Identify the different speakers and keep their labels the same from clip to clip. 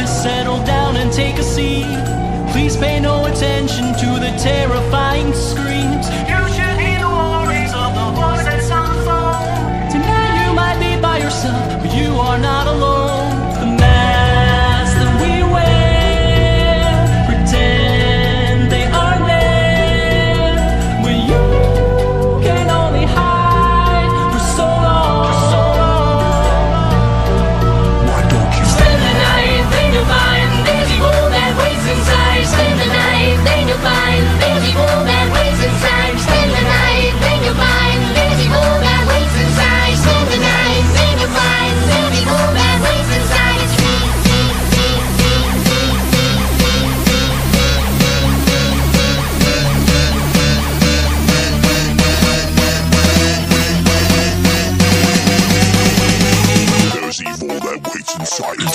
Speaker 1: office, settle down and take a seat. Please pay no attention to the terrifying screams. You should.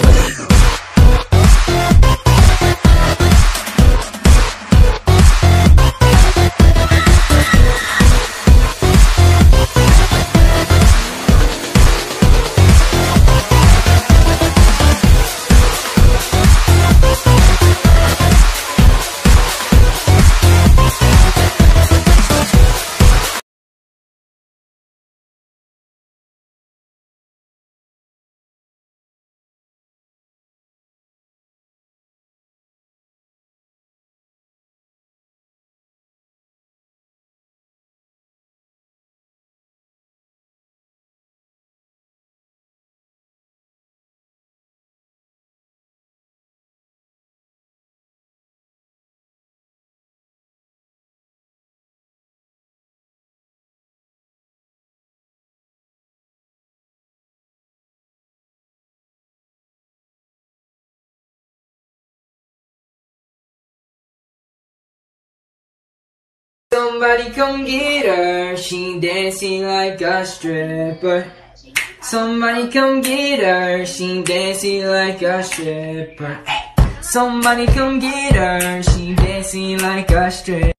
Speaker 2: later.
Speaker 3: Somebody come get her, she dancing like a stripper. Somebody come get her, she dancing like a stripper. Somebody come get her, she dancing like a stripper.